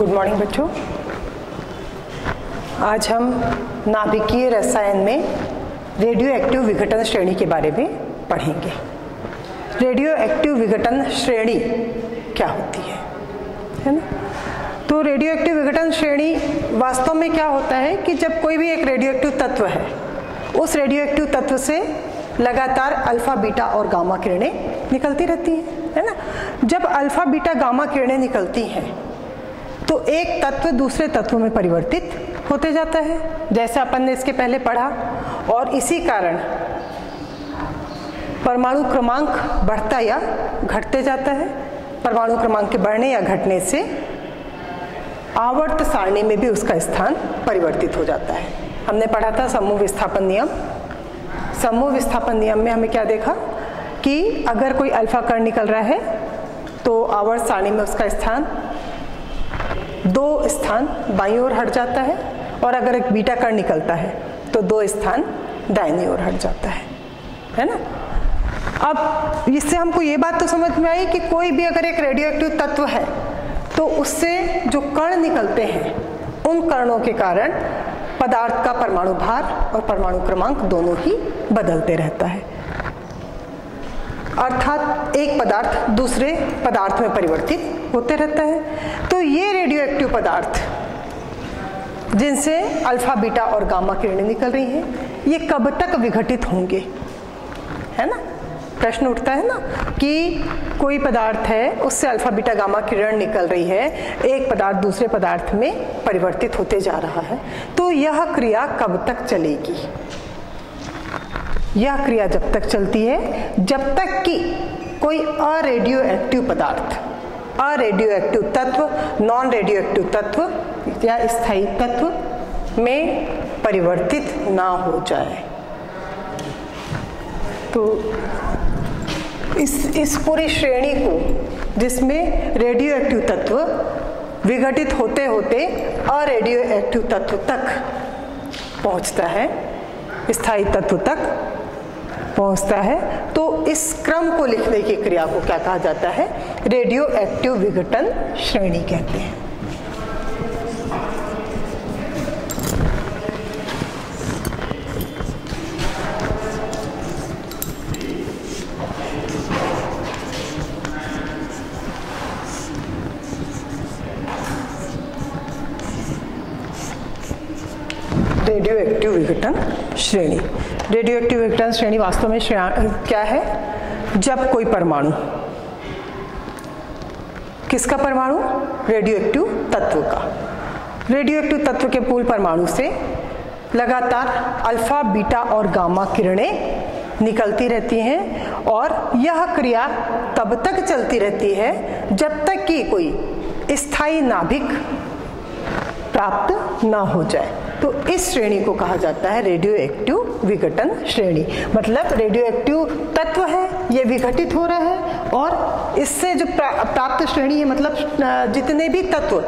Good morning बच्चों। आज हम नाभिकीय रसायन में रेडियो एक्टिव विघटन श्रेणी के बारे में पढ़ेंगे। रेडियो एक्टिव विघटन श्रेणी क्या होती है? है ना? तो रेडियो एक्टिव विघटन श्रेणी वास्तव में क्या होता है कि जब कोई भी एक रेडियो एक्टिव तत्व है, उस रेडियो एक्टिव तत्व से लगातार अल्फ़ा बीटा और गामा किरणें निकलती रहती हैं, है ना? जब अल्फ़ा बीटा गामा किरणें निकलती हैं तो एक तत्व दूसरे तत्व में परिवर्तित होते जाता है। जैसे अपन ने इसके पहले पढ़ा, और इसी कारण परमाणु क्रमांक बढ़ता या घटते जाता है। परमाणु क्रमांक के बढ़ने या घटने से आवर्त सारणी में भी उसका स्थान परिवर्तित हो जाता है। हमने पढ़ा था समूह विस्थापन नियम। समूह विस्थापन नियम में हमें क्या देखा कि अगर कोई अल्फ़ा कण निकल रहा है तो आवर्त सारणी में उसका स्थान दो स्थान बाई ओर हट जाता है और अगर एक बीटा कण निकलता है तो दो स्थान दाहिनी ओर हट जाता है। है ना? अब इससे हमको ये बात तो समझ में आई कि कोई भी अगर एक रेडियो एक्टिव तत्व है तो उससे जो कण निकलते हैं, उन कणों के कारण पदार्थ का परमाणु भार और परमाणु क्रमांक दोनों ही बदलते रहता है। अर्थात एक पदार्थ दूसरे पदार्थ में परिवर्तित होते रहता है। तो ये रेडियो एक्टिव पदार्थ, जिनसे अल्फ़ा बीटा और गामा किरणें निकल रही हैं, ये कब तक विघटित होंगे? है ना? प्रश्न उठता है ना कि कोई पदार्थ है, उससे अल्फ़ा बीटा गामा किरण निकल रही है, एक पदार्थ दूसरे पदार्थ में परिवर्तित होते जा रहा है तो यह क्रिया कब तक चलेगी? यह क्रिया जब तक चलती है, जब तक कि कोई अरेडियो एक्टिव पदार्थ अरेडियो एक्टिव तत्व नॉन रेडियो एक्टिव तत्व या स्थायी तत्व में परिवर्तित ना हो जाए। तो इस इस पूरी श्रेणी को, जिसमें रेडियो एक्टिव तत्व विघटित होते होते अरेडियो एक्टिव तत्व तक पहुँचता है, स्थायी तत्व तक पहुँचता है। तो इस क्रम को लिखने की क्रिया को क्या कहा जाता है? रेडियो एक्टिव विघटन श्रेणी कहते हैं। रेडियो एक्टिव विघटन श्रेणी। रेडियो एक्टिव श्रेणी वास्तव में क्या है? जब कोई परमाणु, किसका परमाणु? रेडियो एक्टिव तत्व का। रेडियो एक्टिव तत्व के पूल परमाणु से लगातार अल्फ़ा बीटा और गामा किरणें निकलती रहती हैं और यह क्रिया तब तक चलती रहती है जब तक कि कोई स्थायी नाभिक प्राप्त ना हो जाए। तो इस श्रेणी को कहा जाता है रेडियो एक्टिव विघटन श्रेणी। मतलब रेडियो एक्टिव तत्व है, ये विघटित हो रहा है, और इससे जो प्राप्त श्रेणी है मतलब जितने भी तत्व,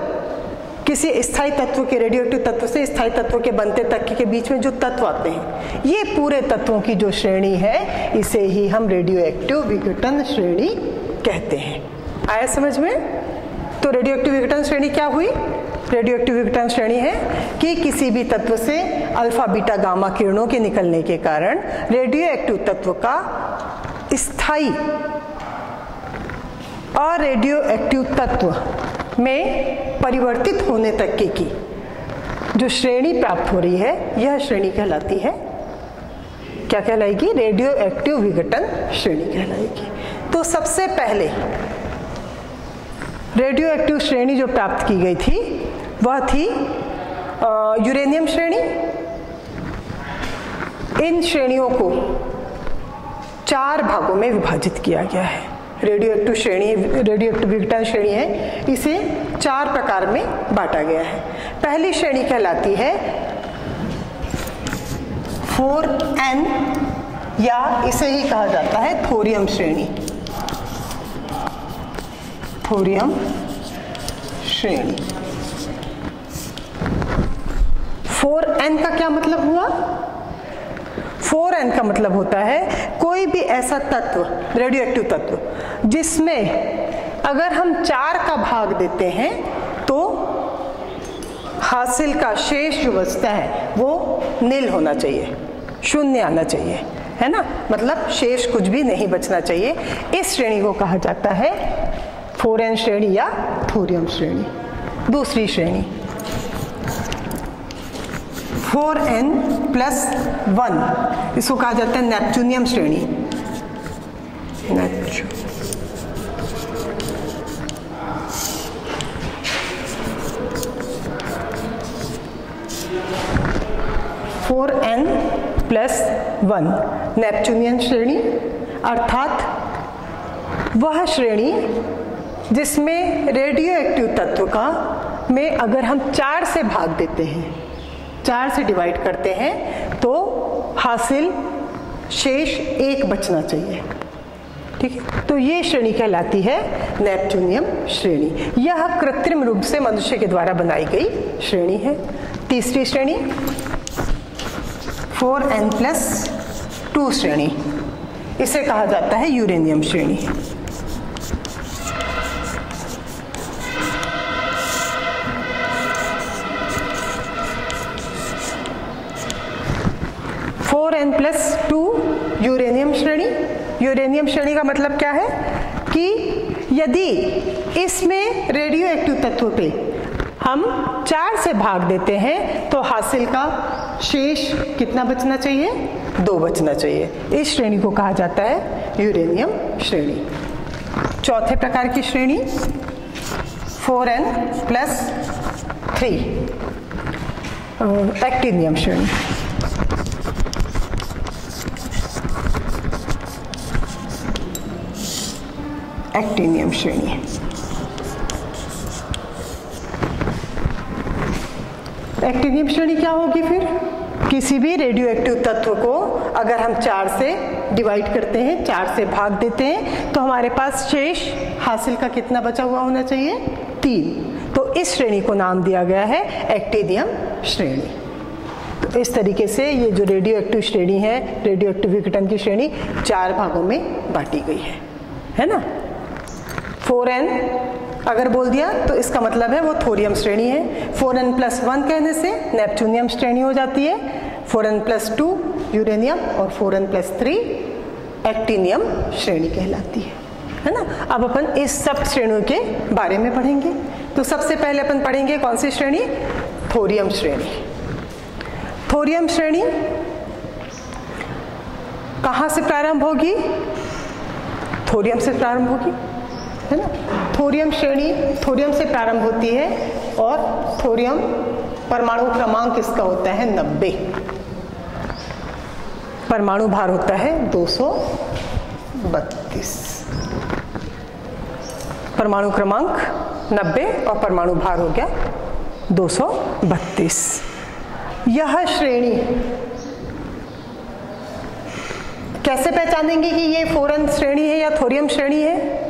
किसी स्थायी तत्व के रेडियो एक्टिव तत्व से स्थायी तत्व के बनते तक के बीच में जो तत्व आते हैं, ये पूरे तत्वों की जो श्रेणी है, इसे ही हम रेडियो एक्टिव विघटन श्रेणी कहते हैं। आया समझ में? तो रेडियो एक्टिव विघटन श्रेणी क्या हुई? रेडियो एक्टिव विघटन श्रेणी है कि किसी भी तत्व से अल्फ़ा बीटा गामा किरणों के निकलने के कारण रेडियो एक्टिव तत्व का स्थायी अरेडियो एक्टिव तत्व में परिवर्तित होने तक की, की जो श्रेणी प्राप्त हो रही है यह श्रेणी कहलाती है। क्या कहलाएगी? रेडियो एक्टिव विघटन श्रेणी कहलाएगी। तो सबसे पहले रेडियो एक्टिव श्रेणी जो प्राप्त की गई थी वह थी यूरेनियम श्रेणी। इन श्रेणियों को चार भागों में विभाजित किया गया है। रेडियो एक्टिव श्रेणी रेडियो एक्टिव विघटन श्रेणी है। इसे चार प्रकार में बांटा गया है। पहली श्रेणी कहलाती है फोर एन या इसे ही कहा जाता है थोरियम श्रेणी। थोरियम श्रेणी। फोर एन का क्या मतलब हुआ? फोर एन का मतलब होता है कोई भी ऐसा तत्व रेडियो एक्टिव तत्व, जिसमें अगर हम चार का भाग देते हैं तो हासिल का शेष जो बचता है, वो नील होना चाहिए, शून्य आना चाहिए, है ना? मतलब शेष कुछ भी नहीं बचना चाहिए। इस श्रेणी को कहा जाता है फोर एन श्रेणी या थोरियम श्रेणी, दूसरी श्रेणी। Four N plus one. इसको कहा जाता है नेपचूनियम श्रेणी। Four N plus one. Neptunium श्रेणी, अर्थात वह श्रेणी जिसमें रेडियो एक्टिव तत्व का में अगर हम चार से भाग देते हैं चार से डिवाइड करते हैं तो हासिल शेष एक बचना चाहिए। ठीक तो ये श्रेणी कहलाती है नेपचूनियम श्रेणी। यह कृत्रिम रूप से मनुष्य के द्वारा बनाई गई श्रेणी है। तीसरी श्रेणी फोर एन प्लस टू श्रेणी। इसे कहा जाता है यूरेनियम श्रेणी। एन प्लस टू यूरेनियम श्रेणी। यूरेनियम श्रेणी का मतलब क्या है? कि यदि इसमें रेडियो एक्टिव तत्व पे हम चार से भाग देते हैं तो हासिल का शेष कितना बचना चाहिए? दो बचना चाहिए। इस श्रेणी को कहा जाता है यूरेनियम श्रेणी। चौथे प्रकार की श्रेणी four N plus three actinium श्रेणी। एक्टिनियम श्रेणी एक्टिनियम श्रेणी क्या होगी फिर किसी भी रेडियो एक्टिव तत्व को अगर हम चार से डिवाइड करते हैं चार से भाग देते हैं तो हमारे पास शेष हासिल का कितना बचा हुआ होना चाहिए तीन तो इस श्रेणी को नाम दिया गया है एक्टिनियम श्रेणी तो इस तरीके से ये जो रेडियो एक्टिव श्रेणी है रेडियो एक्टिव विघटन की श्रेणी चार भागों में बांटी गई है है ना फोर एन अगर बोल दिया तो इसका मतलब है वो थोरियम श्रेणी है। फोर एन प्लस वन कहने से नेपचूनियम श्रेणी हो जाती है। Four N plus two uranium और four N plus three actinium श्रेणी कहलाती है। है ना? अब अपन इस सब श्रेणियों के बारे में पढ़ेंगे। तो सबसे पहले अपन पढ़ेंगे कौन सी श्रेणी? थोरियम श्रेणी। थोरियम श्रेणी कहाँ से प्रारंभ होगी? थोरियम से प्रारंभ होगी। है ना? थोरियम श्रेणी थोरियम से प्रारंभ होती है और थोरियम परमाणु क्रमांक इसका होता है 90 परमाणु भार होता है 232 परमाणु क्रमांक 90 और परमाणु भार हो गया 232 यह श्रेणी कैसे पहचानेंगे कि ये फोरन श्रेणी है या थोरियम श्रेणी है?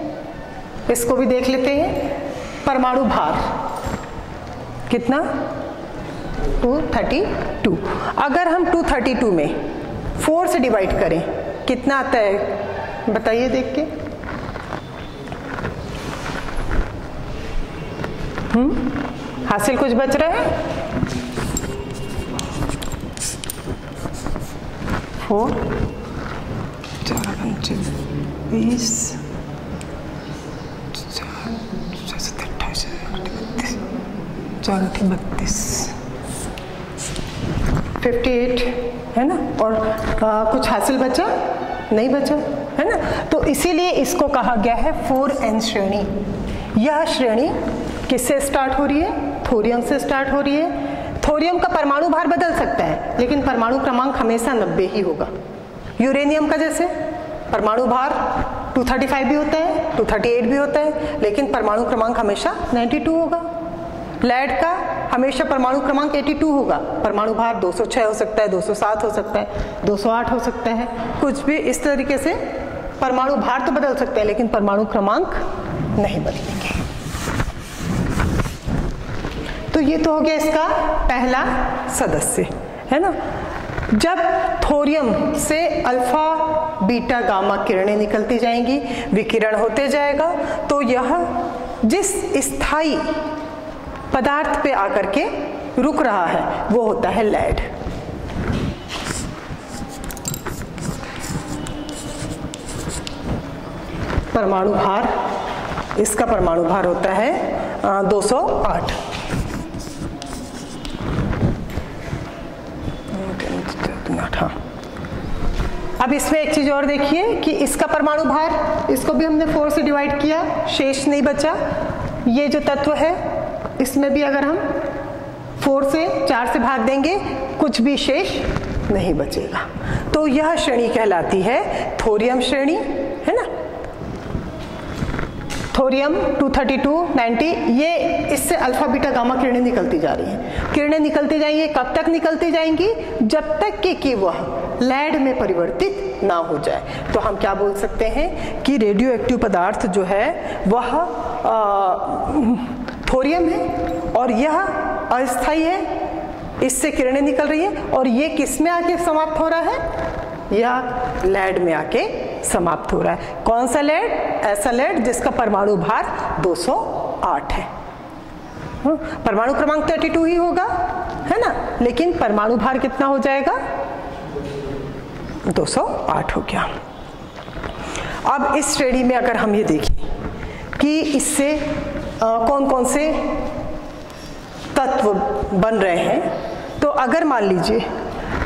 इसको भी देख लेते हैं। परमाणु भार। कितना? 232 अगर हम 232 में 4 से डिवाइड करें, कितना आता है? बताइए देख के। हम्म हासिल कुछ बच रहा है? फोर, चार, पंच बीस। चार बत्तीस फिफ्टी एट है ना? और आ, कुछ हासिल बचा? नहीं बचा है ना? तो इसीलिए इसको कहा गया है फोर एन श्रेणी। यह श्रेणी किससे स्टार्ट हो रही है? थोरियम से स्टार्ट हो रही है। थोरियम का परमाणु भार बदल सकता है लेकिन परमाणु क्रमांक हमेशा नब्बे ही होगा। यूरेनियम का जैसे परमाणु भार 235 भी होता है 238 भी होता है लेकिन परमाणु क्रमांक हमेशा 92 होगा। लेड का हमेशा परमाणु क्रमांक 82 होगा। परमाणु भार 206 हो सकता है 207 हो सकता है 208 हो सकता है। कुछ भी इस तरीके से परमाणु भार तो बदल सकते हैं, लेकिन परमाणु क्रमांक नहीं बदलेंगे। तो ये तो हो गया इसका पहला सदस्य, है ना? जब थोरियम से अल्फ़ा बीटा गामा किरणें निकलती जाएँगी, विकिरण होते जाएगा तो यह जिस स्थायी पदार्थ पे आकर के रुक रहा है वो होता है लेड परमाणु भार इसका परमाणु भार होता है आ, 208 हाँ अब इसमें एक चीज़ और देखिए कि इसका परमाणु भार इसको भी हमने फोर से डिवाइड किया शेष नहीं बचा. ये जो तत्व है इसमें भी अगर हम फोर से चार से भाग देंगे कुछ भी शेष नहीं बचेगा। तो यह श्रेणी कहलाती है थोरियम श्रेणी है ना? थोरियम 232, 90 ये इससे अल्फ़ा बीटा गामा किरणें निकलती जा रही हैं। किरणें निकलती जाएँगी कब तक निकलती जाएँगी? जब तक कि, कि वह लैड में परिवर्तित ना हो जाए। तो हम क्या बोल सकते हैं कि रेडियो एक्टिव पदार्थ जो है वह थोरियम है और यह अस्थाई है। इससे किरणें निकल रही है और ये किसमें आके समाप्त हो रहा है? या लैड में आके समाप्त हो रहा है। कौन सा लैड ऐसा लैड जिसका परमाणु भार 208 है। हाँ, परमाणु क्रमांक 32 ही होगा है ना? लेकिन परमाणु भार कितना हो जाएगा? 208 हो गया। अब इस श्रेणी में अगर हम ये देखें कि इससे कौन कौन से तत्व बन रहे हैं? तो अगर मान लीजिए,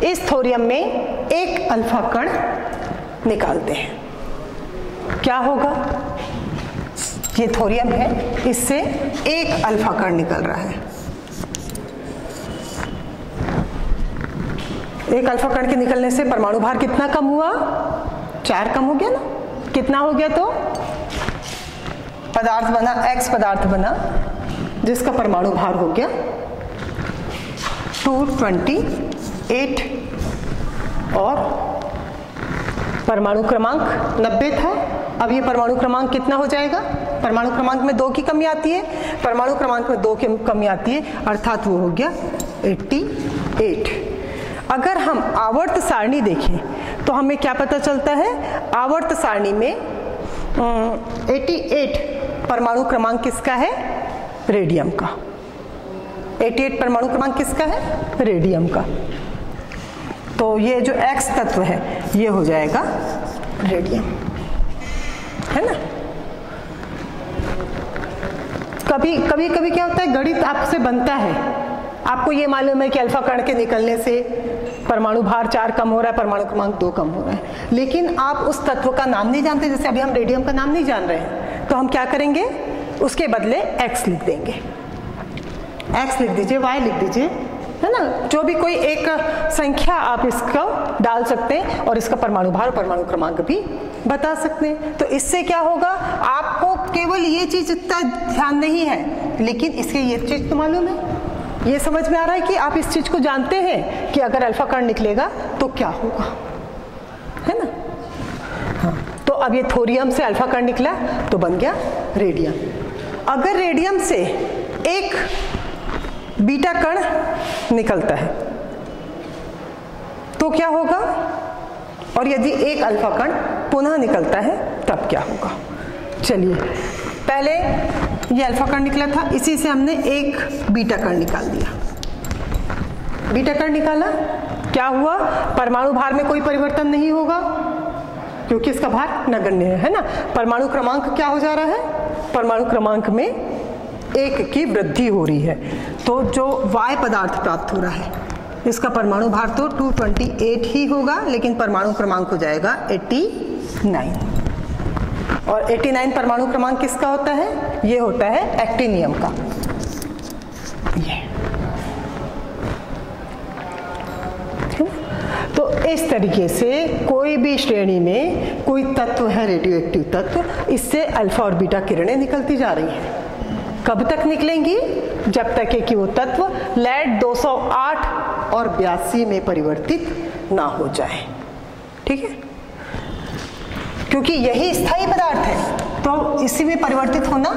इस थोरियम में एक अल्फ़ा कण निकालते हैं, क्या होगा? ये थोरियम है, इससे एक अल्फ़ा कण निकल रहा है। एक अल्फ़ा कण के निकलने से परमाणु भार कितना कम हुआ? चार कम हो गया ना? कितना हो गया तो? पदार्थ बना एक्स पदार्थ बना, जिसका परमाणु भार हो गया 228 और परमाणु क्रमांक 90 था। अब ये परमाणु क्रमांक कितना हो जाएगा? परमाणु क्रमांक में दो की कमी आती है, परमाणु क्रमांक में दो की कमी आती है, अर्थात वो हो गया 88 अगर हम आवर्त सारणी देखें तो हमें क्या पता चलता है? आवर्त सारणी में 88 परमाणु क्रमांक किसका है? रेडियम का। 88 परमाणु क्रमांक किसका है? रेडियम का। तो ये जो एक्स तत्व है ये हो जाएगा रेडियम। है ना? कभी कभी कभी क्या होता है गणित आपसे बनता है। आपको ये मालूम है कि अल्फ़ा कण के निकलने से परमाणु भार चार कम हो रहा है परमाणु क्रमांक दो कम हो रहा है। लेकिन आप उस तत्व का नाम नहीं जानते जैसे अभी हम रेडियम का नाम नहीं जान रहे हैं। तो हम क्या करेंगे? उसके बदले एक्स लिख देंगे। एक्स लिख दीजिए वाई लिख दीजिए, है ना? जो भी कोई एक संख्या आप इसका डाल सकते हैं और इसका परमाणु भार परमाणु क्रमांक भी बता सकते हैं। तो इससे क्या होगा? आपको केवल ये चीज़ इतना ध्यान नहीं है, लेकिन इसके ये चीज़ तो मालूम है। ये समझ में आ रहा है कि आप इस चीज़ को जानते हैं कि अगर अल्फ़ा कण निकलेगा तो क्या होगा? अब ये थोरियम से अल्फ़ा कण निकला तो बन गया रेडियम। अगर रेडियम से एक बीटा कण निकलता है तो क्या होगा? और यदि एक अल्फ़ा कण पुनः निकलता है, तब क्या होगा? चलिए, पहले ये अल्फ़ा कण निकला था, इसी से हमने एक बीटा कण निकाल दिया। बीटा कण निकाला, क्या हुआ? परमाणु भार में कोई परिवर्तन नहीं होगा। क्योंकि इसका भार नगण्य है है ना? परमाणु क्रमांक क्या हो जा रहा है? परमाणु क्रमांक में एक की वृद्धि हो रही है। तो जो वाय पदार्थ प्राप्त हो रहा है, इसका परमाणु भार तो 228 ही होगा, लेकिन परमाणु क्रमांक हो जाएगा 89 और 89 परमाणु क्रमांक किसका होता है? ये होता है एक्टिनियम का। ये। तो इस तरीके से कोई भी श्रेणी में कोई तत्व है रेडियो एक्टिव तत्व, इससे अल्फ़ा और बीटा किरणें निकलती जा रही हैं। कब तक निकलेंगी? जब तक है कि वो तत्व लेड 208 और बयासी में परिवर्तित ना हो जाए। ठीक है? क्योंकि यही स्थायी पदार्थ है तो इसी में परिवर्तित होना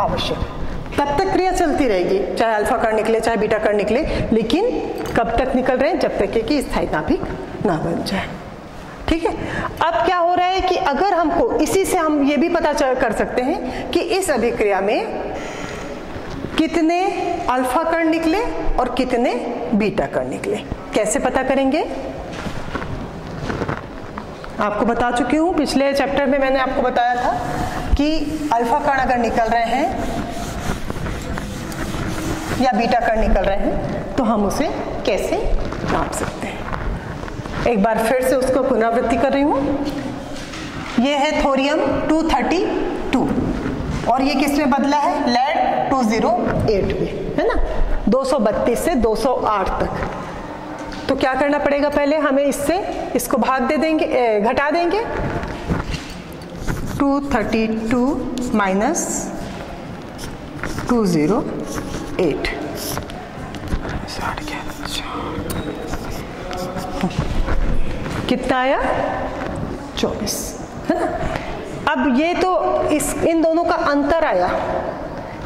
आवश्यक है। तब तक क्रिया चलती रहेगी, चाहे अल्फ़ा कण निकले, चाहे बीटा कण निकले, लेकिन कब तक निकल रहे हैं? जब तक कि स्थायी नाभिक ना बन जाए। ठीक है? अब क्या हो रहा है कि अगर हमको इसी से हम ये भी पता कर सकते हैं कि इस अभिक्रिया में कितने अल्फ़ा कण निकले और कितने बीटा कण निकले। कैसे पता करेंगे? आपको बता चुकी हूँ, पिछले चैप्टर में मैंने आपको बताया था कि अल्फ़ा कण अगर निकल रहे हैं या बीटा कण निकल रहे हैं तो हम उसे कैसे नाप सकते हैं? एक बार फिर से उसको पुनरावृत्ति कर रही हूँ। यह है थोरियम 232 और ये किसमें बदला है? लेड 208 में है ना? 232 से 208 तक। तो क्या करना पड़ेगा पहले? हमें इससे इसको भाग दे देंगे ए, घटा देंगे। 232 माइनस 208 कितना आया? 24 है ना? अब ये तो इस, इन दोनों का अंतर आया।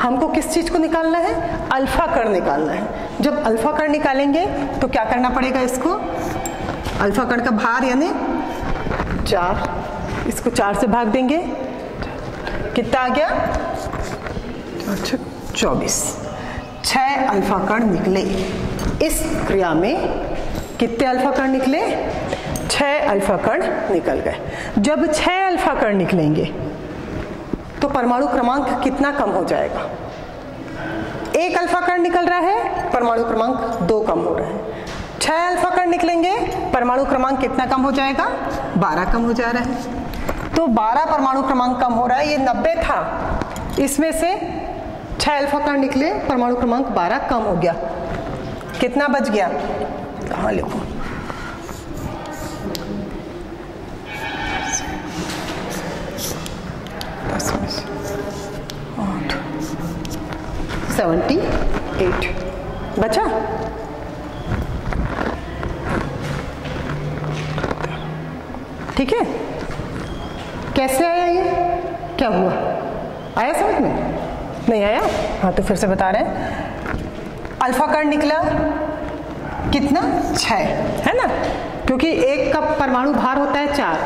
हमको किस चीज़ को निकालना है? अल्फ़ा कण निकालना है। जब अल्फ़ा कण निकालेंगे तो क्या करना पड़ेगा इसको? अल्फ़ा कण का भार यानी चार। इसको चार से भाग देंगे। कितना आ गया? अच्छा चौबीस। छह अल्फ़ा कण निकले। इस क्रिया में कितने अल्फ़ा कण निकले? छह अल्फ़ा कण निकल गए। जब छह अल्फ़ा कण निकलेंगे तो परमाणु क्रमांक कितना कम हो जाएगा? एक अल्फ़ा कण निकल रहा है, परमाणु क्रमांक दो कम हो रहा है। छह अल्फ़ा कण निकलेंगे, परमाणु क्रमांक कितना कम हो जाएगा? बारह कम हो जा रहा है। तो बारह परमाणु क्रमांक कम हो रहा है, ये नब्बे था। इसमें से छह अल्फ़ा कण निकले, परमाणु क्रमांक बारह कम हो गया। कितना बच गया? कहा लिखो? सेवेंटी एट बचा ठीक है? कैसे आया ये? क्या हुआ? आया समझ में? नहीं आया? हाँ तो फिर से बता रहे हैं। अल्फ़ा कण निकला। कितना? छ है ना? क्योंकि एक का परमाणु भार होता है चार,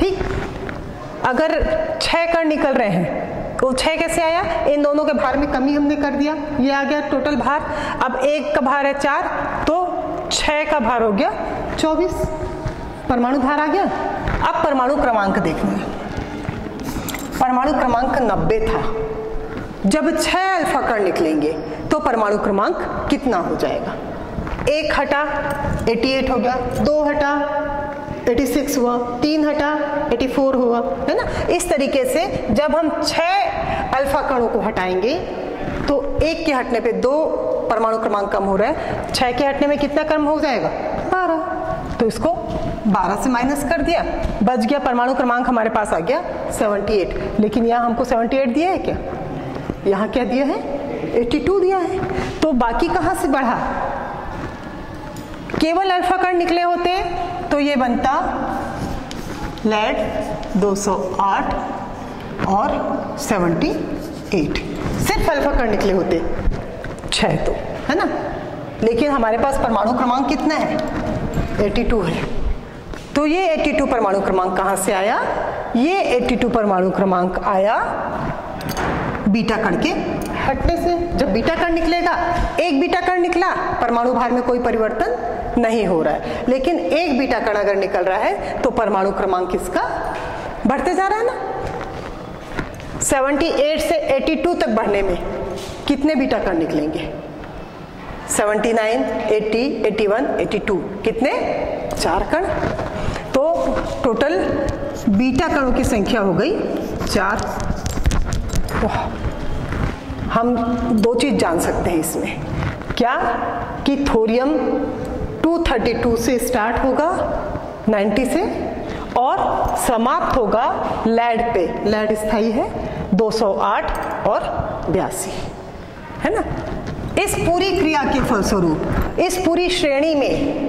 ठीक? अगर छह कण निकल रहे हैं तो छह कैसे आया? इन दोनों के भार में कमी हमने कर दिया। ये आ गया टोटल भार। अब एक का भार है चार तो छह का भार हो गया चौबीस। परमाणु भार आ गया। अब परमाणु क्रमांक देखना परमाणु क्रमांक नब्बे था। जब छह अल्फ़ा कण निकलेंगे तो परमाणु क्रमांक कितना हो जाएगा? एक हटा 88 हो गया। दो हटा 86 हुआ। तीन हटा 84 हुआ। है ना? इस तरीके से जब हम छह अल्फ़ा कणों को हटाएँगे। तो एक के हटने पे दो परमाणु क्रमांक कम हो रहा है। छह के हटने में कितना कम हो जाएगा? बारह। तो इसको 12 से माइनस कर दिया। बच गया परमाणु क्रमांक हमारे पास आ गया 78 लेकिन यहाँ हमको 78 दिया है क्या? यहाँ क्या दिया है? 82 दिया है। तो बाकी कहाँ से बढ़ा? केवल अल्फ़ा कण निकले होते तो ये बनता लेड 208 और 78 सिर्फ़ अल्फ़ा कण निकले होते। छह तो है ना? लेकिन हमारे पास परमाणु क्रमांक कितना है? 82 है। तो ये 82 परमाणु क्रमांक कहाँ से आया? ये 82 परमाणु क्रमांक आया बीटा कण के हटने से। जब बीटा कण निकलेगा, एक बीटा कण निकला, परमाणु भार में कोई परिवर्तन नहीं हो रहा है। लेकिन एक बीटा कण अगर निकल रहा है तो परमाणु क्रमांक इसका बढ़ते जा रहा है ना? 78 से 82 तक बढ़ने में कितने बीटा कण निकलेंगे? 79, 80, 81, 82 कितने? चार कण। तो टोटल बीटा कणों की संख्या हो गई चार। हम दो चीज़ जान सकते हैं इसमें। क्या? कि थोरियम 232 से स्टार्ट होगा 90 से और समाप्त होगा लैड पे। लैड स्थायी है 208 और बयासी। है ना? इस पूरी क्रिया के फलस्वरूप, इस पूरी श्रेणी में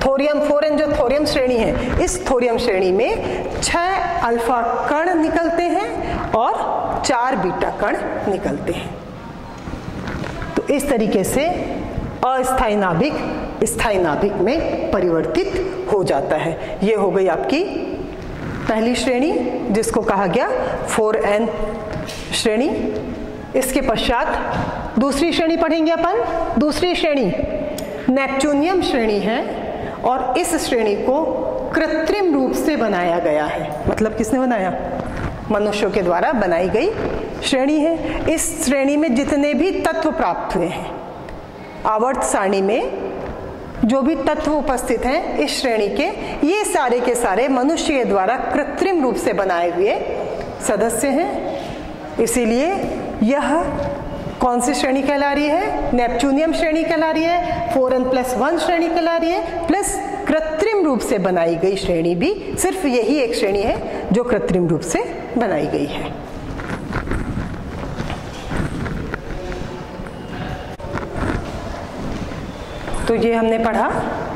थोरियम फोरन जो थोरियम श्रेणी है, इस थोरियम श्रेणी में छह अल्फ़ा कण निकलते हैं और चार बीटा कण निकलते हैं। तो इस तरीके से अस्थायी नाभिक स्थायी नाभिक में परिवर्तित हो जाता है। ये हो गई आपकी पहली श्रेणी, जिसको कहा गया 4n श्रेणी। इसके पश्चात दूसरी श्रेणी पढ़ेंगे अपन। दूसरी श्रेणी नेपच्यूनियम श्रेणी है और इस श्रेणी को कृत्रिम रूप से बनाया गया है। मतलब किसने बनाया? मनुष्यों के द्वारा बनाई गई श्रेणी है। इस श्रेणी में जितने भी तत्व प्राप्त हुए हैं, आवर्त सारणी में जो भी तत्व उपस्थित हैं इस श्रेणी के, ये सारे के सारे मनुष्य के द्वारा कृत्रिम रूप से बनाए हुए सदस्य हैं। इसीलिए यह कौन सी श्रेणी कहला रही है? नेपच्यूनियम श्रेणी कहला रही है, फोर एन प्लस वन श्रेणी कहला रही है, प्लस कृत्रिम रूप से बनाई गई श्रेणी भी सिर्फ़ यही एक श्रेणी है जो कृत्रिम रूप से बनाई गई है। तो ये हमने पढ़ा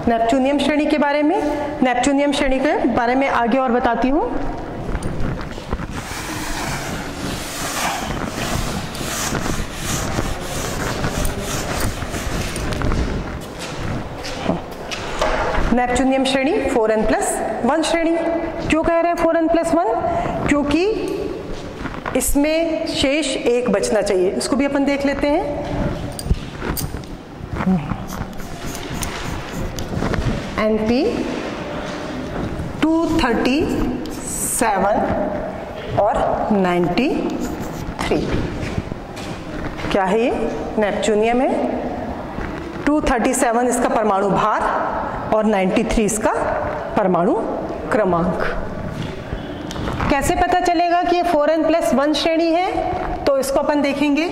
नेपच्यूनियम श्रेणी के बारे में। नेपच्यूनियम श्रेणी के बारे में आगे और बताती हूँ। नेपच्यूनियम श्रेणी फोर एन प्लस वन श्रेणी। क्यों कह रहे हैं फोर एन प्लस वन? क्योंकि इसमें शेष एक बचना चाहिए। इसको भी अपन देख लेते हैं। N P two thirty seven और नाइन्टी थ्री क्या है ये? नेपच्यूनियम है। 237 इसका परमाणु भार और 93 इसका परमाणु क्रमांक। कैसे पता चलेगा कि ये फोर एन प्लस वन श्रेणी है? तो इसको अपन देखेंगे।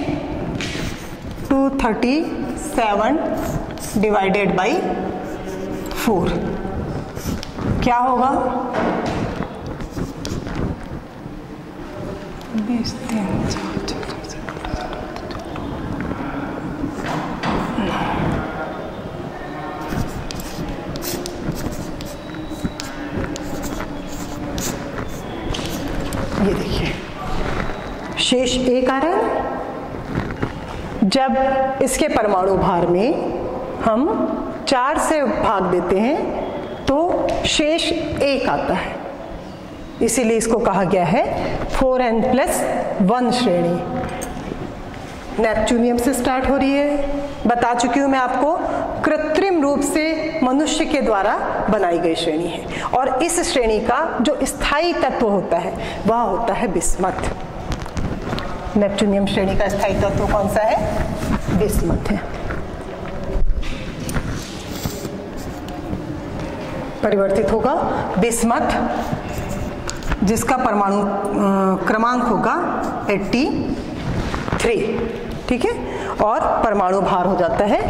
237 डिवाइडेड बाई फोर क्या होगा? बीस तीन ये देखिए, शेष एक आ रहा है जब इसके परमाणु भार में हम चार से भाग देते हैं तो शेष एक आता है। इसीलिए इसको कहा गया है फोर एन प्लस वन श्रेणी। नेपच्यूनियम से स्टार्ट हो रही है। बता चुकी हूँ मैं आपको, कृत्रिम रूप से मनुष्य के द्वारा बनाई गई श्रेणी है। और इस श्रेणी का जो स्थायी तत्व होता है, वह होता है बिस्मथ नेपच्यूनियम श्रेणी का स्थायी तत्व कौन सा है? बिस्मथ है। परिवर्तित होगा। बिस्मथ जिसका परमाणु क्रमांक होगा 83 ठीक है? और परमाणु भार हो जाता है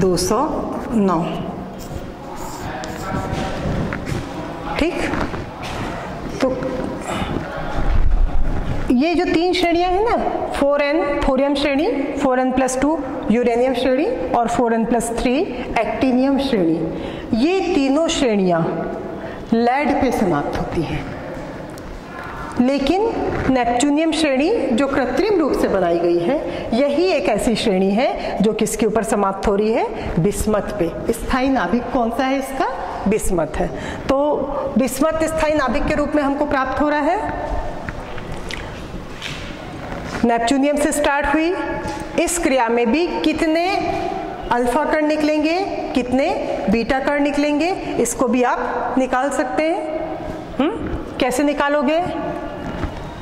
209 ये जो तीन श्रेणियाँ हैं ना फोर एन थोरियम श्रेणी four N plus two uranium श्रेणी और four N plus three actinium श्रेणी। ये तीनों श्रेणियाँ लेड पे समाप्त होती हैं। लेकिन नेपच्यूनियम श्रेणी जो कृत्रिम रूप से बनाई गई है, यही एक ऐसी श्रेणी है जो किसके ऊपर समाप्त हो रही है? बिस्मत पे। स्थायी नाभिक कौन सा है इसका? बिस्मत है। तो बिस्मत स्थायी नाभिक के रूप में हमको प्राप्त हो रहा है? नेपच्यूनियम से स्टार्ट हुई। इस क्रिया में भी कितने अल्फ़ा कण निकलेंगे, कितने बीटा कण निकलेंगे, इसको भी आप निकाल सकते हैं। हुँ? कैसे निकालोगे?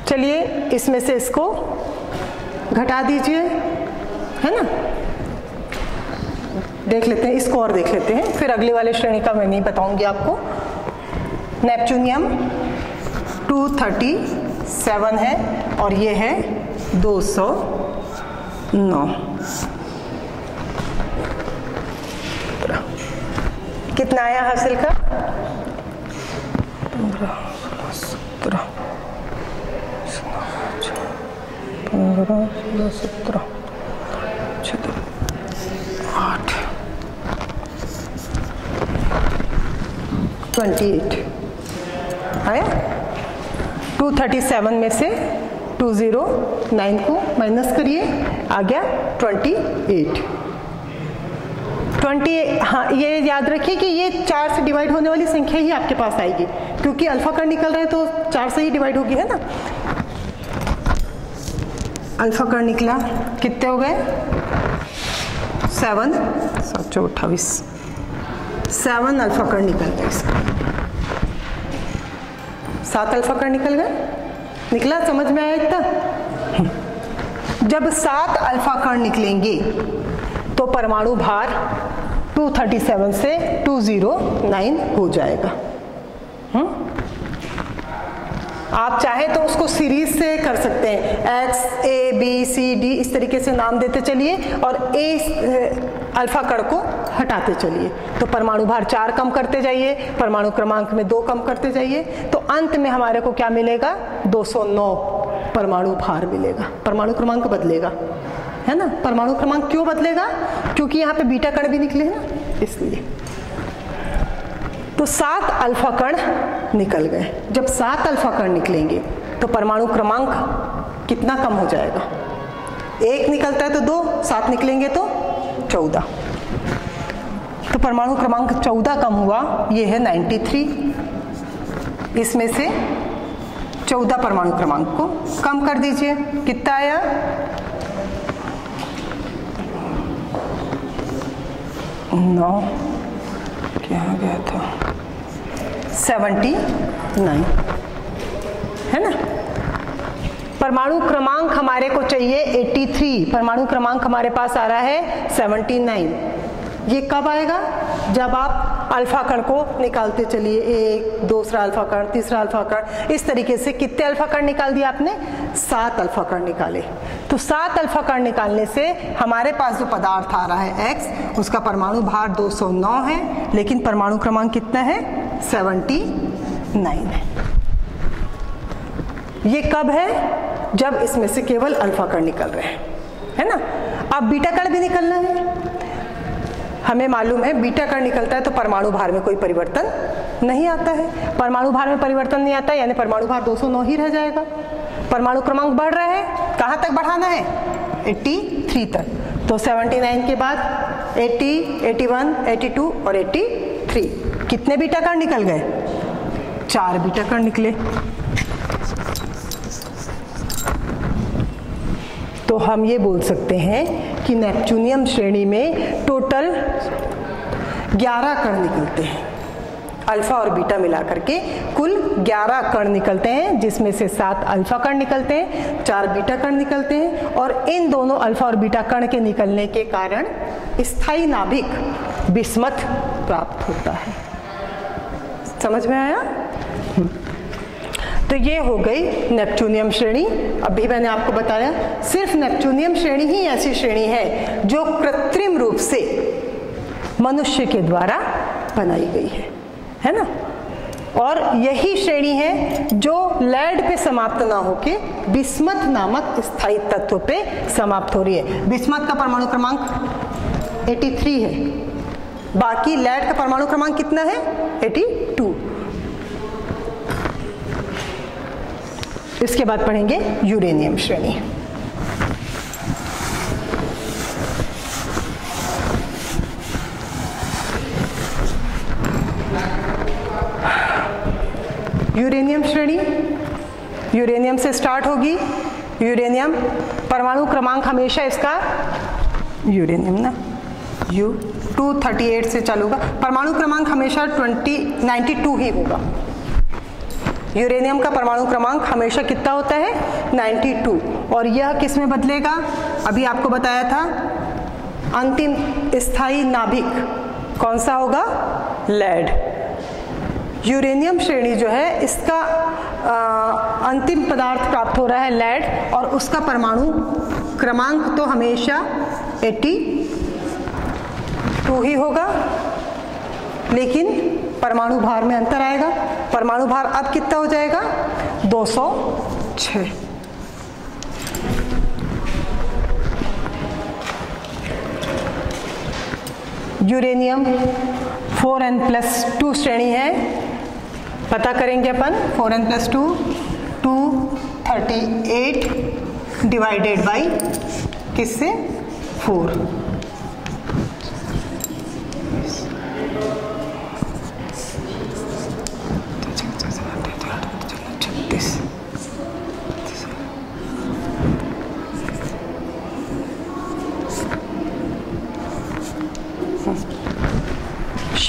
चलिए, इसमें से इसको घटा दीजिए, है ना? देख लेते हैं, इसको और देख लेते हैं। फिर अगले वाले श्रेणी का मैं नहीं बताऊँगी आपको। नेपच्यूनियम 237 है, और ये है 209 कितना आया हासिल का? सत्रह पंद्रह सोलह सत्रह आठ। Twenty eight. आया? टू थर्टी सेवन में से टू ज़ीरो नाइन को माइनस करिए, आ गया ट्वेंटी एट ट्वेंटी हाँ ये याद रखिए कि ये चार से डिवाइड होने वाली संख्या ही आपके पास आएगी, क्योंकि अल्फ़ा का निकल रहा है तो चार से ही डिवाइड होगी, है ना? अल्फ़ा कण निकला, कितने हो गए? सेवन सात सौ अट्ठाईस। सेवन अल्फ़ा कण निकल गए सात अल्फ़ा कण निकल गए? निकला, समझ में आया इतना? जब सात अल्फ़ा कण निकलेंगे तो परमाणु भार 237 से 209 हो जाएगा। हुँ? आप चाहे तो उसको सीरीज़ से कर सकते हैं। X A B C D इस तरीके से नाम देते चलिए और ए अल्फ़ा कण को हटाते चलिए। तो परमाणु भार चार कम करते जाइए, परमाणु क्रमांक में दो कम करते जाइए। तो अंत में हमारे को क्या मिलेगा? 209 परमाणु भार मिलेगा। परमाणु क्रमांक बदलेगा। है ना? परमाणु क्रमांक क्यों बदलेगा? क्योंकि यहाँ पे बीटा कण भी निकले हैं ना, इसलिए। तो सात अल्फ़ा कण निकल गए। जब सात अल्फ़ा कण निकलेंगे तो परमाणु क्रमांक कितना कम हो जाएगा? एक निकलता है तो दो, सात निकलेंगे तो चौदह। तो परमाणु क्रमांक चौदह कम हुआ, ये है 93 इसमें से चौदह परमाणु क्रमांक को कम कर दीजिए। कितना आया? नौ। क्या गया था? Seventy nine. है ना? परमाणु क्रमांक हमारे को चाहिए 83 परमाणु क्रमांक हमारे पास आ रहा है 79 ये कब आएगा? जब आप अल्फ़ा कण को निकालते चलिए। एक, दूसरा अल्फ़ा कण, तीसरा अल्फ़ा कण। इस तरीके से कितने अल्फ़ा कण निकाल दिया आपने? सात अल्फ़ा कण निकाले। तो सात अल्फ़ा कण निकालने से हमारे पास जो पदार्थ आ रहा है एक्स उसका परमाणु भार 209 है, लेकिन परमाणु क्रमांक कितना है? 79 है। ये कब है? जब इसमें से केवल अल्फ़ा कण निकल रहे हैं। है ना? अब बीटा कण भी निकलना है। हमें मालूम है बीटा कण निकलता है तो परमाणु भार में कोई परिवर्तन नहीं आता है। परमाणु भार में परिवर्तन नहीं आता यानी परमाणु भार 209 ही रह जाएगा। परमाणु क्रमांक बढ़ रहा है। कहाँ तक बढ़ाना है? 83 तक। तो 79 के बाद 80, 81, 82 और 83 कितने बीटा कण निकल गए? चार बीटा कण निकले। तो हम ये बोल सकते हैं कि नेपच्यूनियम श्रेणी में टोटल 11 कण निकलते हैं। अल्फ़ा और बीटा मिला करके कुल 11 कण निकलते हैं, जिसमें से सात अल्फ़ा कण निकलते हैं, चार बीटा कण निकलते हैं और इन दोनों अल्फ़ा और बीटा कण के निकलने के कारण स्थायी नाभिक बिस्मथ प्राप्त होता है। समझ में आया? तो ये हो गई नेपच्यूनियम श्रेणी। अभी मैंने आपको बताया, सिर्फ़ नेपच्यूनियम श्रेणी ही ऐसी श्रेणी है जो कृत्रिम रूप से मनुष्य के द्वारा बनाई गई है। है ना? और यही श्रेणी है जो लैड पे समाप्त ना होके बिस्मत नामक स्थायी तत्व पे समाप्त हो रही है। बिस्मत का परमाणु क्रमांक 83 है। बाकी लैड का परमाणु क्रमांक कितना है? 82 इसके बाद पढ़ेंगे यूरेनियम श्रेणी। यूरेनियम श्रेणी, यूरेनियम से स्टार्ट होगी, यूरेनियम, परमाणु क्रमांक हमेशा इसका यूरेनियम ना, यू 238 से चालू होगा, परमाणु क्रमांक हमेशा 20 92 ही होगा। यूरेनियम का परमाणु क्रमांक हमेशा कितना होता है? 92 और यह किसमें बदलेगा? अभी आपको बताया था। अंतिम स्थायी नाभिक कौन सा होगा? लेड। यूरेनियम श्रेणी जो है इसका आ, अंतिम पदार्थ प्राप्त हो रहा है लेड और उसका परमाणु क्रमांक तो हमेशा 82 ही होगा। लेकिन परमाणु भार में अंतर आएगा। परमाणु भार अब कितना हो जाएगा? 206 यूरेनियम 4n प्लस टू श्रेणी है। पता करेंगे अपन। 4n plus two two thirty eight divided by किससे? फोर।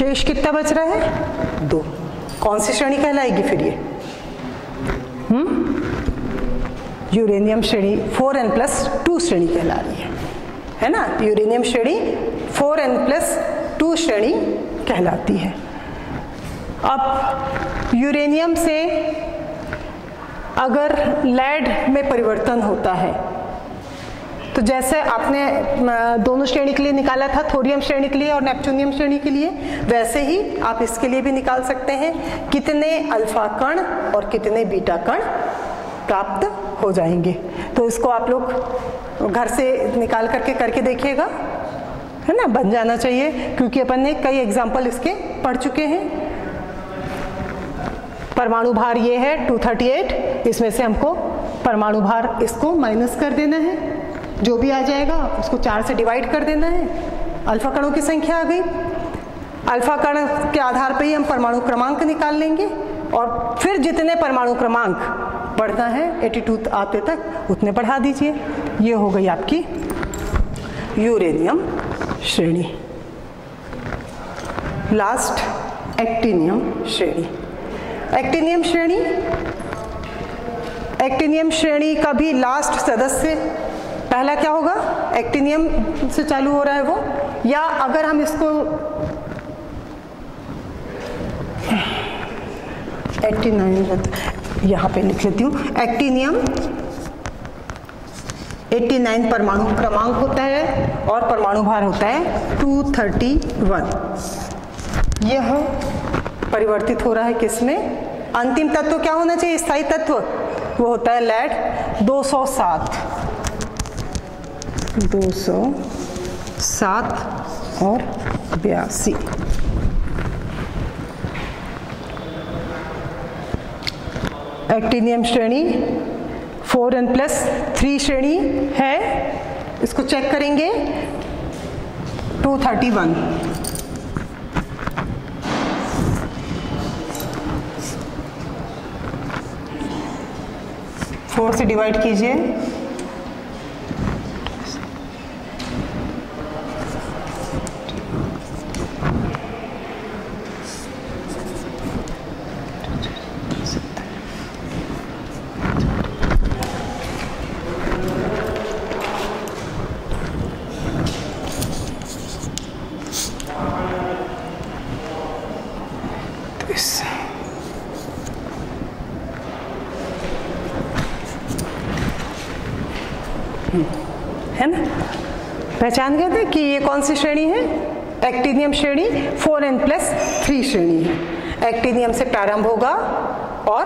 शेष कितना बच रहा है? दो। कौन सी श्रेणी कहलाएगी फिर ये? हम्म? यूरेनियम श्रेणी फोर एन प्लस टू श्रेणी कहला रही है। है ना? यूरेनियम श्रेणी फोर एन प्लस टू श्रेणी कहलाती है। अब यूरेनियम से अगर लेड में परिवर्तन होता है तो जैसे आपने दोनों श्रेणी के लिए निकाला था, थोरियम श्रेणी के लिए और नेपचूनियम श्रेणी के लिए, वैसे ही आप इसके लिए भी निकाल सकते हैं कितने अल्फ़ा कण और कितने बीटा कण प्राप्त हो जाएँगे। तो इसको आप लोग घर से निकाल करके करके देखिएगा, है ना? बन जाना चाहिए, क्योंकि अपन ने कई एग्ज़ाम्पल इसके पढ़ चुके हैं। परमाणु भार ये है 238 इसमें से हमको परमाणु भार इसको माइनस कर देना है। जो भी आ जाएगा, उसको चार से डिवाइड कर देना है। अल्फ़ा कणों की संख्या आ गई। अल्फ़ा कण के आधार पर ही हम परमाणु क्रमांक निकाल लेंगे और फिर जितने परमाणु क्रमांक बढ़ना है 82 आते तक, उतने बढ़ा दीजिए। ये हो गई आपकी यूरेनियम श्रेणी। लास्ट एक्टिनियम श्रेणी। एक्टिनियम श्रेणी? एक्टिनियम श्रेणी का भी लास्ट सदस्य पहला क्या होगा? एक्टिनियम से चालू हो रहा है वो। या अगर हम इसको एट्टी यहाँ पे लिख लेती हूँ। एक्टिनियम 89 परमाणु क्रमांक होता है और परमाणु भार होता है 231 यह परिवर्तित हो रहा है किसमें? अंतिम तत्व क्या होना चाहिए? स्थायी तत्व। वो होता है लेड 207 207 और बयासी। एक्टिनियम श्रेणी, फोर एन प्लस थ्री श्रेणी है। इसको चेक करेंगे। Two thirty one. फोर से डिवाइड कीजिए है ना पहचान गए थे कि ये कौन सी श्रेणी है? एक्टिनियम श्रेणी फोर एन प्लस थ्री श्रेणी। है एक्टिनियम से प्रारंभ होगा और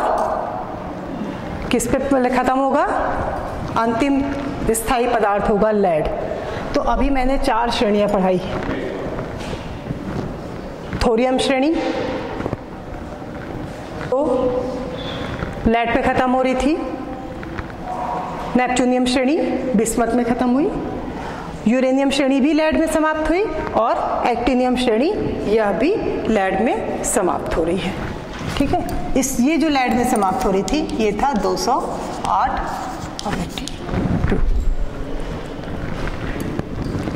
किस पे खत्म होगा? अंतिम स्थायी पदार्थ होगा लेड तो अभी मैंने चार श्रेणियाँ पढ़ाई। थोरियम श्रेणी तो लेड पे खत्म हो रही थी। नेपचूनियम श्रेणी बिस्मत में खत्म हुई। यूरेनियम श्रेणी भी लेड में समाप्त हुई और एक्टिनियम श्रेणी यह भी लेड में समाप्त हो रही है। ठीक है? इस, ये जो लेड में समाप्त हो रही थी, ये था 208 और 82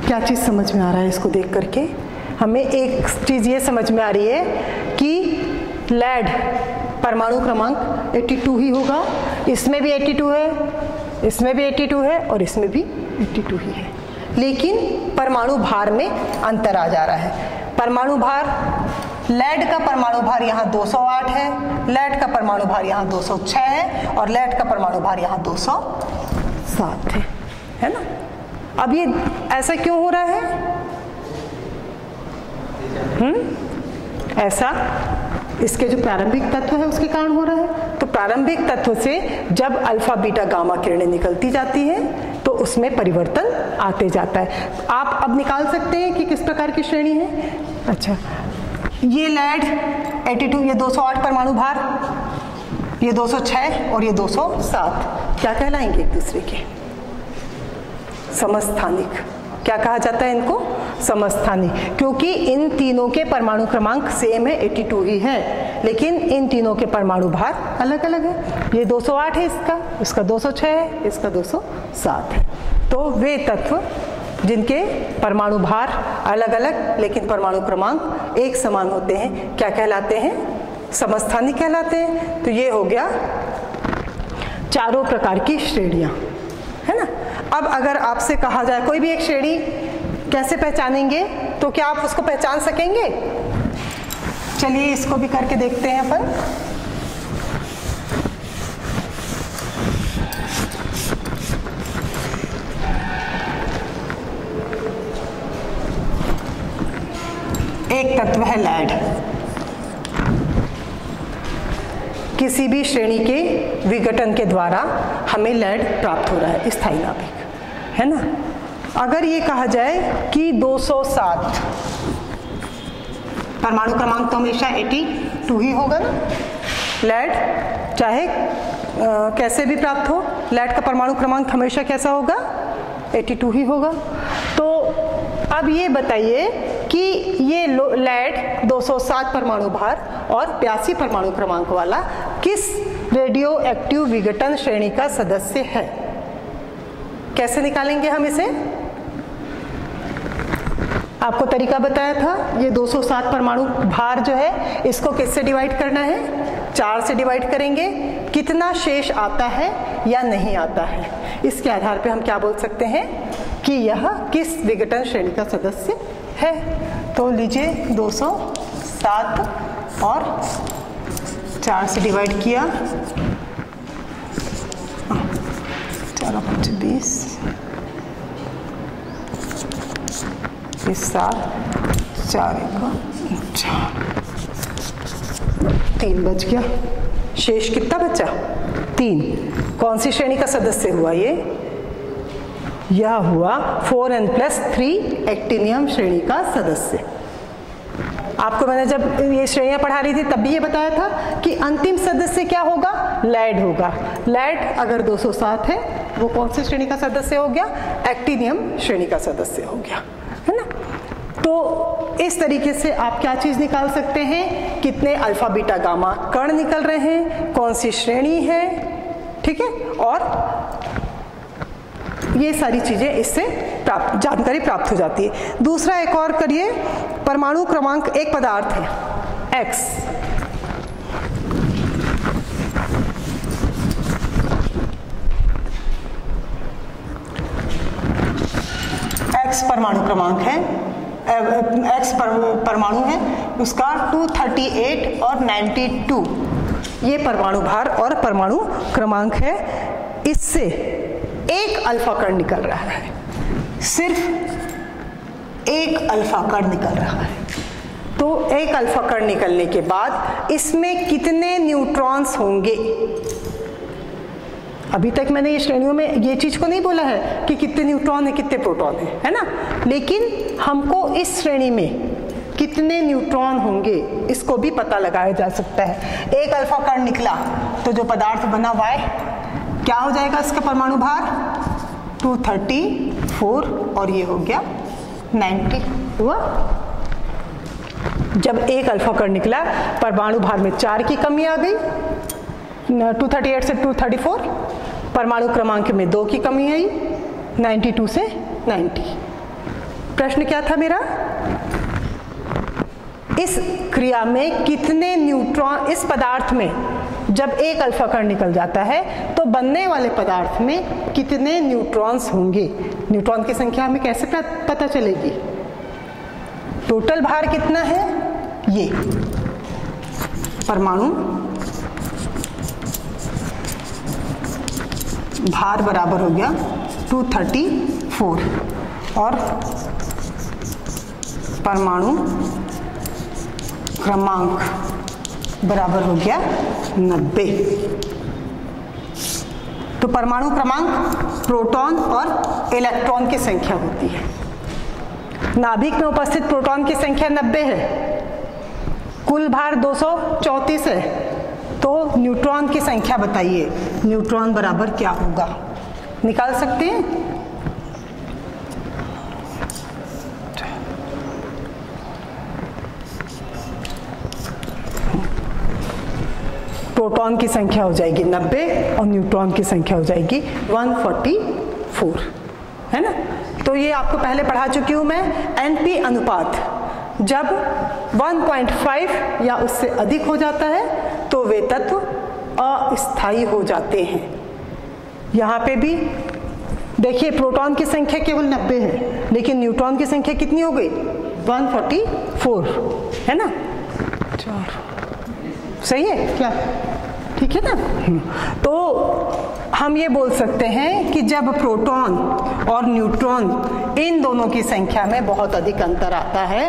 क्या चीज़ समझ में आ रहा है इसको देख करके? हमें एक चीज़ ये समझ में आ रही है कि लेड परमाणु क्रमांक 82 ही होगा। इसमें भी 82 है, इसमें भी 82 है और इसमें भी 82 ही है। लेकिन परमाणु भार में अंतर आ जा रहा है। परमाणु भार लेड का परमाणु भार यहाँ 208 है लेड का परमाणु भार यहाँ 206 है और लेड का परमाणु भार यहाँ 207 है। है ना? अब ये ऐसा क्यों हो रहा है? हम्म? ऐसा? इसके जो प्रारंभिक तत्व है उसके कारण हो रहा है। तो प्रारंभिक तत्व से जब अल्फ़ा, बीटा, गामा किरणें निकलती जाती हैं तो उसमें परिवर्तन आते जाता है। आप अब निकाल सकते हैं कि किस प्रकार की श्रेणी है। अच्छा। ये लेड 82 ये 208 परमाणु भार ये 206 और ये 207 क्या कहलाएँगे एक दूसरे के? समस्थानिक। क्या कहा जाता है इनको? समस्थानी। क्योंकि इन तीनों के परमाणु क्रमांक सेम है 82 ही है। लेकिन इन तीनों के परमाणु भार अलग अलग है। ये 208 है इसका इसका 206 है, इसका 207 है। तो वे तत्व जिनके परमाणु भार अलग अलग लेकिन परमाणु क्रमांक एक समान होते हैं, क्या कहलाते हैं? समस्थानी कहलाते हैं। तो ये हो गया चारों प्रकार की श्रेणियाँ। अब अगर आपसे कहा जाए, कोई भी एक श्रेणी कैसे पहचानेंगे? तो क्या आप उसको पहचान सकेंगे? चलिए, इसको भी करके देखते हैं अपन। एक तत्व है लैड। किसी भी श्रेणी के विघटन के द्वारा हमें लैड प्राप्त हो रहा है, स्थायी नाभिक है ना? अगर ये कहा जाए कि 207 परमाणु क्रमांक तो हमेशा 82 ही होगा ना? लैड चाहे आ, कैसे भी प्राप्त हो लैड का परमाणु क्रमांक हमेशा कैसा होगा? 82 ही होगा। तो अब ये बताइए कि ये लैड 207 परमाणु भार और प्यासी परमाणु क्रमांक वाला किस रेडियो एक्टिव विघटन श्रेणी का सदस्य है? कैसे निकालेंगे हम इसे? आपको तरीका बताया था, ये 207 परमाणु भार जो है, इसको किससे डिवाइड करना है? चार से डिवाइड करेंगे, कितना शेष आता है या नहीं आता है? इसके आधार पे हम क्या बोल सकते हैं कि यह किस विघटन श्रेणी का सदस्य है? तो लीजिए 207 और चार से डिवाइड किया। चार पाँच बीस सात चार एक तीन बच गया शेष कितना बचा तीन कौन सी श्रेणी का सदस्य हुआ ये यह हुआ four N plus three actinium श्रेणी का सदस्य आपको मैंने जब ये श्रेणियाँ पढ़ा रही थी, तब भी ये बताया था कि अंतिम सदस्य क्या होगा? लैड होगा। लैड अगर 207 है वो कौन सी श्रेणी का सदस्य हो गया? एक्टिनियम श्रेणी का सदस्य हो गया, है ना? तो इस तरीके से आप क्या चीज़ निकाल सकते हैं? कितने अल्फ़ा, बीटा, गामा कण निकल रहे हैं? कौन सी श्रेणी है? ठीक है? और ये सारी चीज़ें इससे प्राप्त, जानकारी प्राप्त हो जाती है। दूसरा एक और करिए। परमाणु क्रमांक एक पदार्थ है एक्स परमाणु क्रमांक है एक्स पर, परमाणु है उसका 238 और 92 ये परमाणु भार और परमाणु क्रमांक है। इससे एक अल्फ़ा कण निकल रहा है। सिर्फ़ एक अल्फ़ा कण निकल रहा है। तो एक अल्फ़ा कण निकलने के बाद इसमें कितने न्यूट्रॉन्स होंगे? अभी तक मैंने ये श्रेणियों में ये चीज़ को नहीं बोला है कि कितने न्यूट्रॉन है, कितने प्रोटॉन है है ना? लेकिन हमको इस श्रेणी में कितने न्यूट्रॉन होंगे, इसको भी पता लगाया जा सकता है। एक अल्फ़ा कण निकला तो जो पदार्थ बना वाई क्या हो जाएगा इसका परमाणु भार? 234 और ये हो गया 90 हुआ? जब एक अल्फ़ा कण निकला, परमाणु भार में चार की कमी आ गई 238 से 234 परमाणु क्रमांक में दो की कमी आई 92 से 90 प्रश्न क्या था मेरा? इस क्रिया में कितने न्यूट्रॉन, इस पदार्थ में जब एक अल्फ़ा कण निकल जाता है तो बनने वाले पदार्थ में कितने न्यूट्रॉन्स होंगे? न्यूट्रॉन की संख्या हमें कैसे पता चलेगी? टोटल भार कितना है? ये। परमाणु भार बराबर हो गया 234 और परमाणु क्रमांक बराबर हो गया 90 तो परमाणु क्रमांक प्रोटॉन और इलेक्ट्रॉन की संख्या होती है। नाभिक में उपस्थित प्रोटॉन की संख्या 90 है। कुल भार 234 है। तो न्यूट्रॉन की संख्या बताइए। न्यूट्रॉन बराबर क्या होगा? निकाल सकते हैं? प्रोटॉन की संख्या हो जाएगी 90 और न्यूट्रॉन की संख्या हो जाएगी 144 है ना? तो ये आपको पहले पढ़ा चुकी हूँ मैं। एनपी अनुपात, जब 1.5 या उससे अधिक हो जाता है तो वे तत्व अस्थायी हो जाते हैं। यहाँ पे भी देखिए प्रोटॉन की संख्या केवल 90 है लेकिन न्यूट्रॉन की संख्या कितनी हो गई? 144 है ना? चार। सही है? क्या? ठीक है ना? तो हम ये बोल सकते हैं कि जब प्रोटॉन और न्यूट्रॉन इन दोनों की संख्या में बहुत अधिक अंतर आता है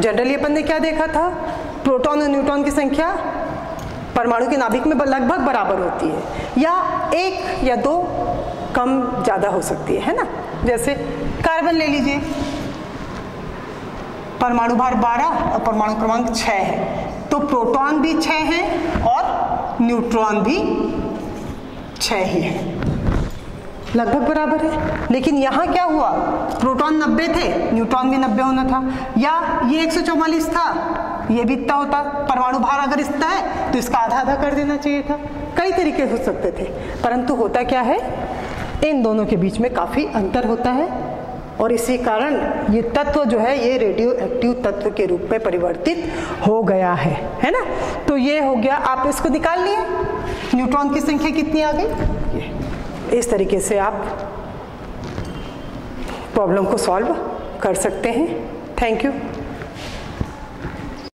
जनरली अपन ने क्या देखा था? प्रोटॉन और न्यूट्रॉन की संख्या परमाणु के नाभिक में लगभग बराबर होती है। या एक या दो कम ज़्यादा हो सकती है है ना? जैसे कार्बन ले लीजिए। परमाणु भार 12 और परमाणु क्रमांक 6 है। तो प्रोटॉन भी 6 है और न्यूट्रॉन भी 6 ही है। लगभग बराबर है। लेकिन यहाँ क्या हुआ? प्रोटॉन 90 थे, न्यूट्रॉन भी 90 होना था। या ये 144 था ये भी इतना होता, परमाणु भार अगर इतना है तो इसका आधा आधा कर देना चाहिए था। कई तरीके हो सकते थे, परंतु होता क्या है? इन दोनों के बीच में काफ़ी अंतर होता है, और इसी कारण ये तत्व जो है, ये रेडियो एक्टिव तत्व के रूप में परिवर्तित हो गया है। है ना? तो ये हो गया, आप इसको निकाल लिए। न्यूट्रॉन की संख्या कितनी आ गई? ये। इस तरीके से आप प्रॉब्लम को सॉल्व कर सकते हैं। Thank you.